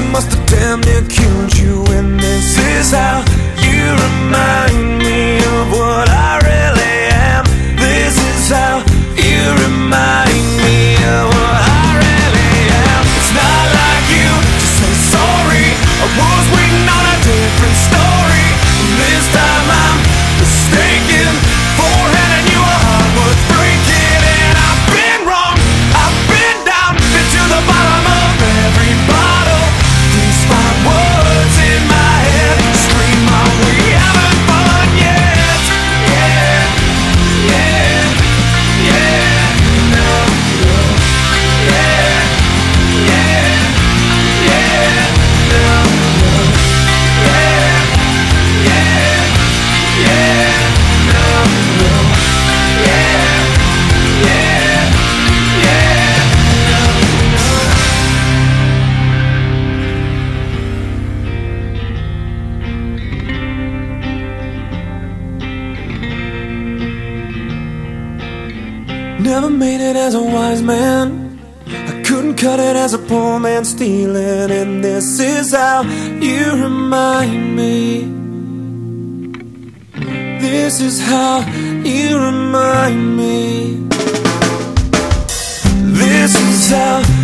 I must have damn near killed you And this is how you remind me of what I Never made it as a wise man. I couldn't cut it as a poor man stealing. And this is how you remind me. This is how you remind me. This is how.